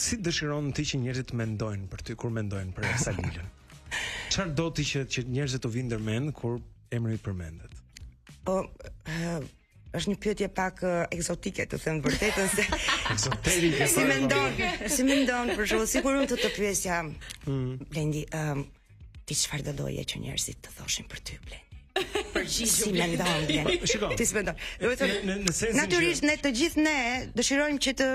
Si dëshiron ti që njerëzit të mendojnë për ty kur mendojnë për Elsa Lilën? Çfarë do ti që njerëzve t'u vijë ndërmend kur emri yt përmendet? Po, është një pyetje pak uh, ekzotike të them të vërtetën se ezoterike si mendon si mendon për shembull sikur unë të të pyesja mm. Blendi um, Ti çfarë do doje që njerëzit të thoshin për ty Blendi? Përgjigje si mendon Blendi? Po, shiko. Ti si mendon. Do të thotë në në sensin natyrisht ne të gjithë ne dëshirojmë që të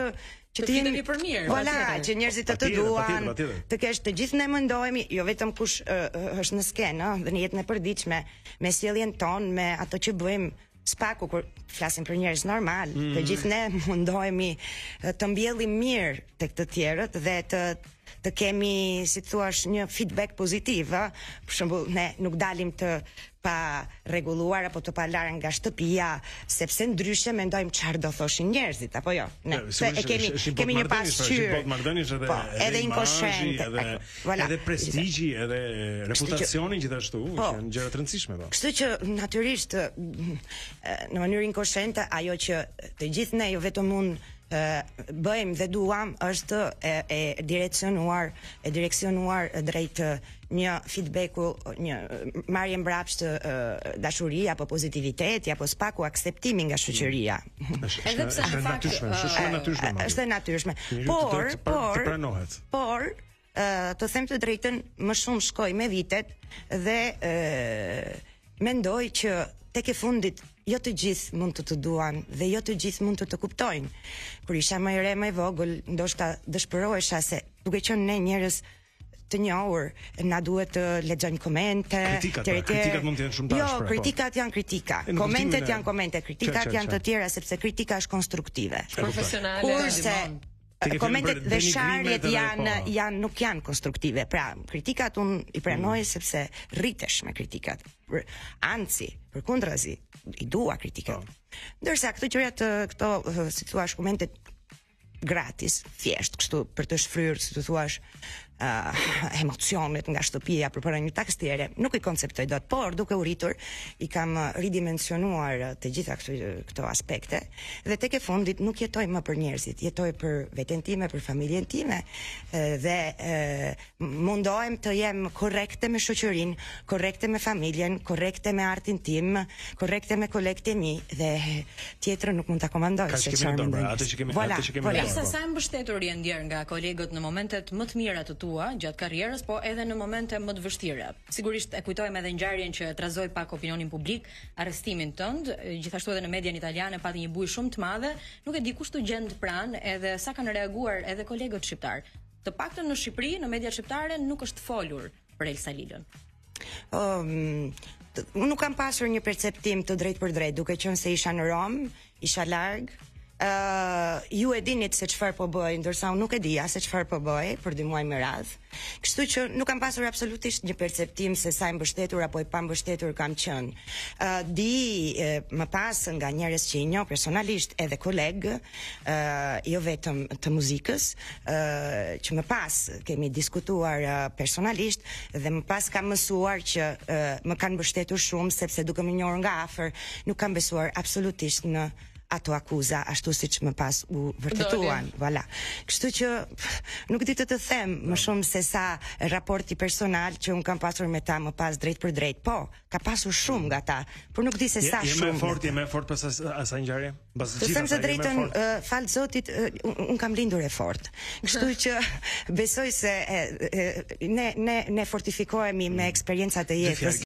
që të jemi për mirë. Voilà, që njerëzit të të duan. Të kesh të gjithë ne mundohemi, jo vetëm kush është në skenë, ëh, dhe në jetën e përditshme, me sjelljen tonë, me ato që bëjmë, së paku kur flasim për njerëz normal, mm. të gjithë ne mundohemi të mbjellim mirë tek të tjerët dhe të të kemi, si të thuash, një feedback pozitiv, ë? Për shembull, ne nuk dalim të parregulluar apo të palarë nga shtëpia, sepse ndryshe mendojmë çfarë do thoshin njerëzit apo jo. Ne se e kemi kemi një pasqyrë. Po, edhe inkoshent, edhe Voilà. Edhe prestigji, edhe reputacioni që, gjithashtu, po, që janë gjëra të rëndësishme po. Kështu që natyrisht në mënyrë inkoshente ajo që të gjithë ne jo vetëm unë bëjmë dhe duam është e, e direksionuar e direksionuar drejt një feedbacku, një marrje mbrapsht dashurie apo pozitiviteti apo së paku akceptimi nga shoqëria. Është edhe pse në fakt është shumë e natyrshme. Është e natyrshme. Por, por të pranohet. Por, ë të them të drejtën, më shumë shkoj me vitet dhe ë mendoj që tek e fundit jo të gjithë mund të të duan dhe jo të gjithë mund të të kuptojnë. Kur isha më e re, më e vogël, ndoshta dëshpërohesha se duke qenë ne njerëz të njohur na duhet të lexojmë komente kritikat, pra, kritikat mund të jenë shumë të jo, ashpra. Jo, kritikat janë kritika. Komentet janë komente, kritikat janë të tjera sepse kritika është konstruktive. Profesionale. Kurse komentet dhe sharjet janë po. janë nuk janë konstruktive. Pra, kritikat unë i pranoj mm. sepse rritesh me kritikat. Anzi, përkundrazi, i dua kritikat. Po. Ndërsa këto gjëra të këto, si thua, komentet gratis, thjesht kështu për të shfryrë, si të thuash, uh, emocionet nga shtëpia përpara një tastiere, nuk i konceptoj dot, por duke u rritur i kam uh, ridimensionuar uh, të gjitha këto, uh, këto aspekte dhe tek e fundit nuk jetoj më për njerëzit, jetoj për veten time, për familjen time dhe uh, Mundohem të jem korrekte me shoqërinë, korrekte me familjen, korrekte me artin tim, korrekte me kolegët e mi dhe tjetrën nuk mund ta komandoj se çfarë mendon. Voilà, voilà. Sa sa e mbështetur je ndjer nga kolegët në momentet më të mira të tua gjatë karrierës, po edhe në momente më të vështira. Sigurisht e kujtojmë edhe ngjarjen që e trazoi pak opinionin publik, arrestimin tënd, gjithashtu edhe në median italiane pati një bujë shumë të madhe, nuk e di kush t'u gjend pranë edhe sa kanë reaguar edhe kolegët shqiptarë. Të paktën në Shqipëri, në mediat shqiptare nuk është folur për Elsa Lilën. Um, unë nuk kam pasur një perceptim të drejtpërdrejtë, duke qenë se isha në Romë, isha larg. Ë uh, ju e dinit se çfarë po bëhej, ndërsa unë nuk e dija se çfarë po bëhej për dy muaj me radhë. Kështu që nuk kam pasur absolutisht një perceptim se sa e mbështetur apo e pambështetur kam qenë. Ë uh, di uh, më pas nga njerëz që i njoh personalisht edhe kolegë, jo vetëm të muzikës, që më pas kemi diskutuar personalisht dhe më pas kam mësuar që më kanë mbështetur shumë sepse duke më njohur nga afër nuk kanë besuar absolutisht në ato akuza ashtu siç më pas u vërtetuan. Voilà. Kështu që nuk di të të them më shumë se sa raporti personal që unë kam pasur me ta më pas drejtpërdrejt. Po, Ka pasur shumë nga ta, por nuk di se sa shumë. Je më e fortë, je më e fortë pas asaj ngjarje. Pas gjithë. Të them të drejtën, falë Zotit, unë kam lindur e fortë. Kështu që besoj se ne ne ne fortifikohemi me eksperiencat e jetës.